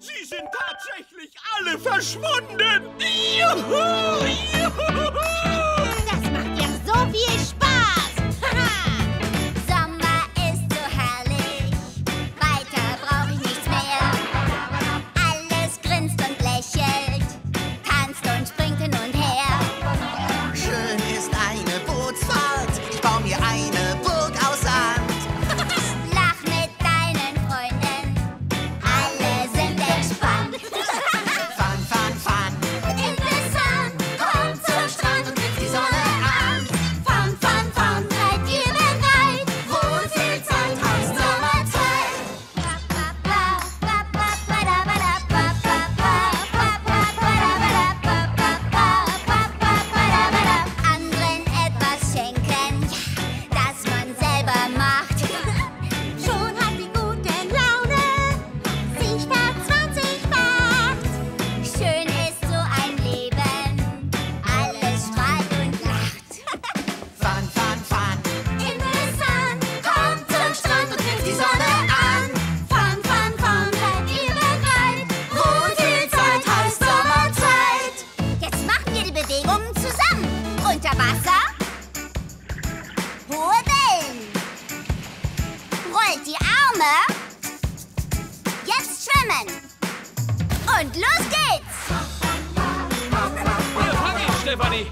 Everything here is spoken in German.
Sie sind tatsächlich alle verschwunden! Juhu! Bewegungen zusammen. Unter Wasser. Hohe Wellen. Rollt die Arme. Jetzt schwimmen. Und los geht's. Wir fangen, Stefanie.